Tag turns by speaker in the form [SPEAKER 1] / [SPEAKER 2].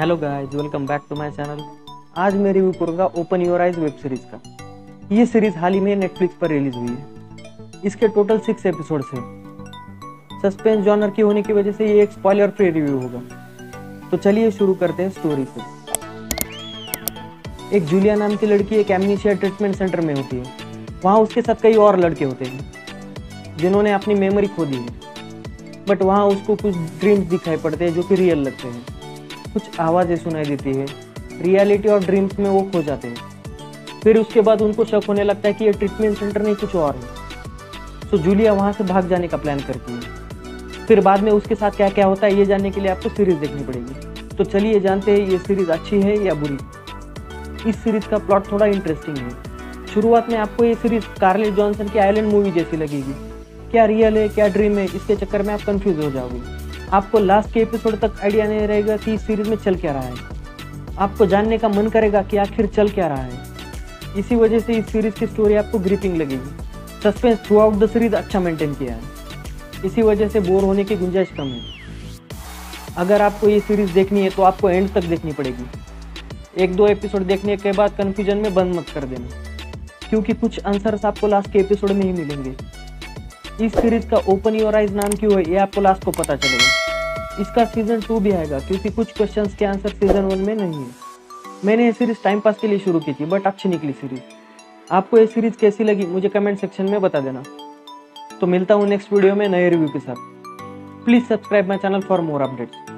[SPEAKER 1] Hello guys welcome back to my channel आज मैं review करूँगा open your eyes web series का। ये सीरीज़ हाल ही में नेटफ्लिक्स पर रिलीज़ हुई है। इसके टोटल सिक्स एपिसोड्स हैं। सस्पेंस जॉनर की होने की वजह से ये एक स्पॉइलर फ्री रिव्यू होगा। तो चलिए शुरू करते हैं स्टोरी से। एक जूलिया नाम की लड़की एक एमनीशिया ट्रीटमेंट सेंटर में होती है। वहाँ उसके साथ कई और लड़के होते हैं, जिन्होंने अपनी मेमोरी खो दी है। बट वहाँ उसको कुछ ड्रीम्स दिखाई पड़ते हैं जो कि रियल लगते हैं। कुछ आवाज़ें सुनाई देती है। रियलिटी और ड्रीम्स में वो खो जाते हैं। फिर उसके बाद उनको शक होने लगता है कि ये ट्रीटमेंट सेंटर नहीं, कुछ और है। तो जूलिया वहाँ से भाग जाने का प्लान करती है। फिर बाद में उसके साथ क्या क्या होता है, ये जानने के लिए आपको सीरीज़ देखनी पड़ेगी। तो चलिए जानते हैं, ये सीरीज़ अच्छी है या बुरी? इस सीरीज़ का प्लॉट थोड़ा इंटरेस्टिंग है। शुरुआत में आपको ये सीरीज़ कार्लेट जॉनसन की आइलैंड मूवी जैसी लगेगी। क्या रियल है, क्या ड्रीम है, इसके चक्कर में आप कंफ्यूज हो जाओगे। आपको लास्ट के एपिसोड तक आइडिया नहीं रहेगा कि इस सीरीज़ में चल क्या रहा है। आपको जानने का मन करेगा कि आखिर चल क्या रहा है। इसी वजह से इस सीरीज़ की स्टोरी आपको ग्रिपिंग लगेगी। Suspense throughout the series अच्छा मेंटेन किया है। इसी वजह से बोर होने की गुंजाइश कम है। अगर आपको ये सीरीज़ देखनी है तो आपको एंड तक देखनी पड़ेगी। एक दो एपिसोड देखने के बाद कन्फ्यूज़न में बंद मत कर देना। क्योंकि कुछ आंसर्स आपको लास्ट के एपिसोड में ही मिलेंगे। इस सीरीज़ का ओपन योर आइज़ नाम क्यों है, ये आपको लास्ट को पता चलेगा। इसका सीज़न टू भी आएगा, क्योंकि कुछ क्वेश्चन के आंसर सीज़न वन में नहीं है। मैंने ये सीरीज़ टाइम पास के लिए शुरू की थी बट अच्छी निकली सीरीज़ आपको ये सीरीज़ कैसी लगी, मुझे कमेंट सेक्शन में बता देना। तो मिलता हूँ नेक्स्ट वीडियो में नए रिव्यू के साथ। Please subscribe my channel for more updates